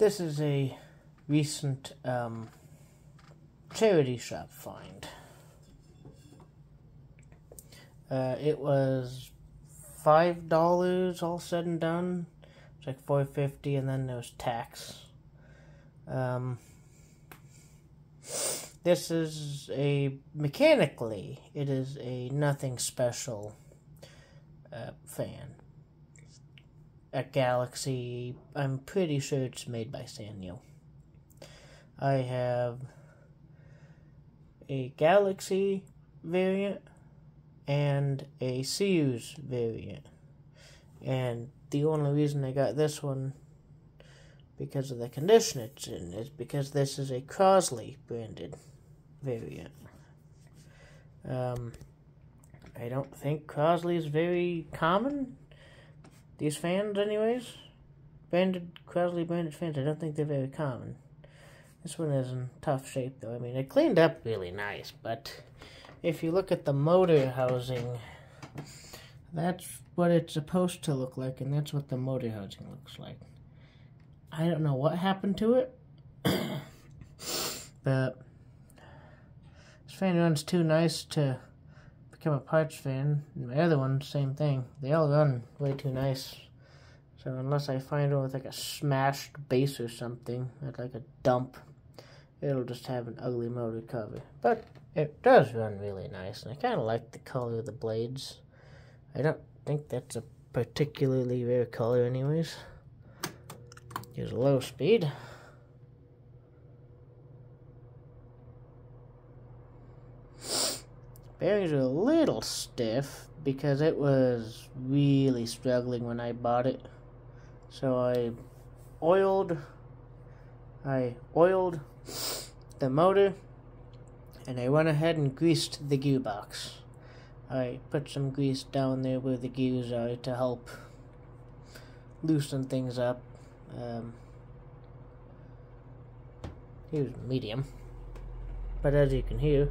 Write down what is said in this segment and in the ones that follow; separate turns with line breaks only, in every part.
This is a recent um, charity shop find. Uh, it was five dollars all said and done. It's like four fifty, and then there's tax. Um, this is a mechanically, it is a nothing special uh, fan. A Galaxy. I'm pretty sure it's made by Sanyo. I have a Galaxy variant and a Sears variant. And the only reason I got this one because of the condition it's in is because this is a Crosley branded variant. Um, I don't think Crosley is very common. These fans, anyways, branded Crosley branded fans. I don't think they're very common. This one is in tough shape, though. I mean, it cleaned up really nice, but if you look at the motor housing, that's what it's supposed to look like, and that's what the motor housing looks like. I don't know what happened to it, but this fan runs too nice to become a parts fan. My other one, same thing. They all run way too nice. So unless I find one with like a smashed base or something, like a dump, it'll just have an ugly motor cover. But it does run really nice, and I kind of like the color of the blades. I don't think that's a particularly rare color anyways. Here's a low speed. Bearings are a little stiff because it was really struggling when I bought it. So I oiled I oiled the motor and I went ahead and greased the gearbox. I put some grease down there where the gears are to help loosen things up. Um, here's medium. But as you can hear,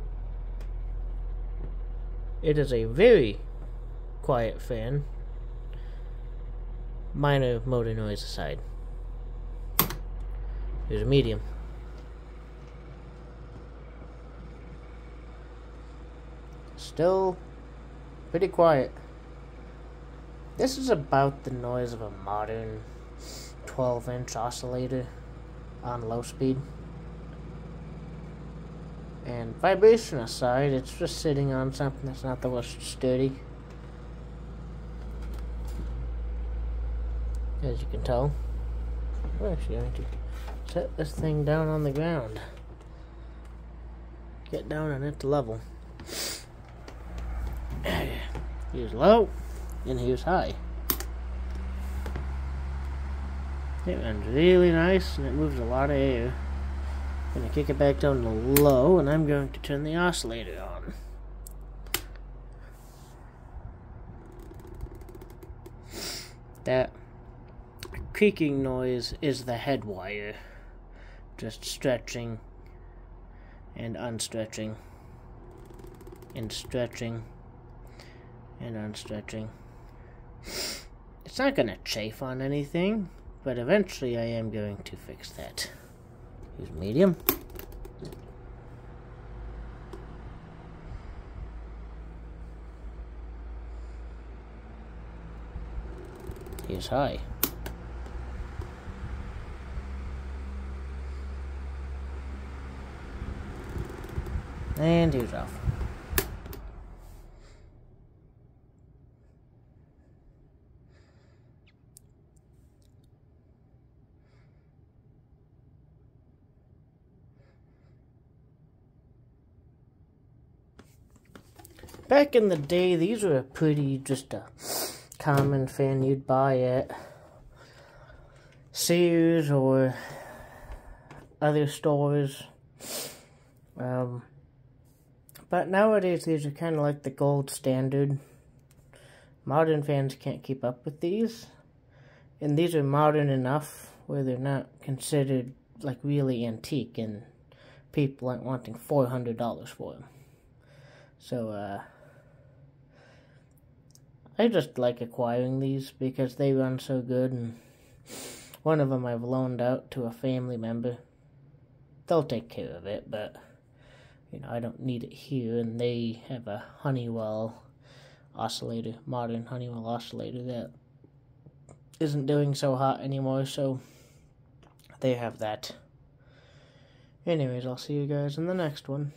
it is a very quiet fan. Minor motor noise aside. Here's a medium. Still pretty quiet. This is about the noise of a modern 12 inch oscillator on low speed. And vibration aside, it's just sitting on something that's not the most sturdy. As you can tell. We're actually going to set this thing down on the ground. Get down on its level. Here's low, and here's high. It runs really nice, and it moves a lot of air. I'm going to kick it back down to low, and I'm going to turn the oscillator on. That creaking noise is the head wire just stretching and unstretching and stretching and unstretching. It's not going to chafe on anything, but eventually I am going to fix that. Use medium. Here's high. And here's off. Back in the day, these were pretty just a common fan you'd buy at Sears or other stores. Um, but nowadays, these are kind of like the gold standard. Modern fans can't keep up with these. And these are modern enough where they're not considered like really antique and people aren't wanting $400 for them. So, uh, I just like acquiring these because they run so good and One of them I've loaned out to a family member. They'll take care of it, but you know I don't need it here. And they have a Honeywell oscillator, modern Honeywell oscillator that isn't doing so hot anymore, so they have that. Anyways, I'll see you guys in the next one.